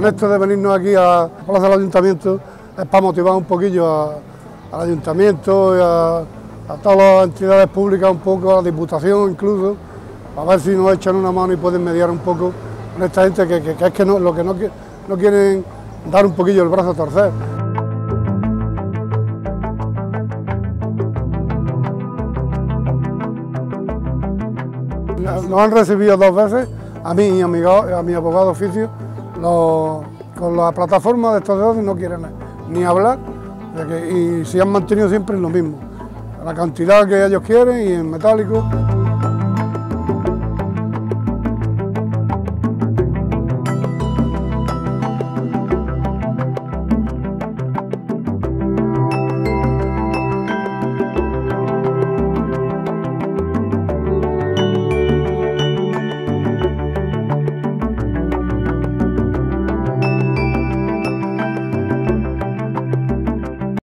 Con esto de venirnos aquí a Plaza del Ayuntamiento es para motivar un poquillo al Ayuntamiento y a, todas las entidades públicas, un poco, a la Diputación incluso, a ver si nos echan una mano y pueden mediar un poco con esta gente que, es que no, lo que no, no quieren dar un poquillo el brazo a torcer. Nos han recibido dos veces, a mí y a mi, a mi abogado oficio, con la plataforma de estos dos no quieren ni hablar y se han mantenido siempre en lo mismo, la cantidad que ellos quieren y en metálico.